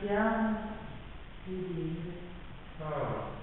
Graciano, Ribeiro. Ah.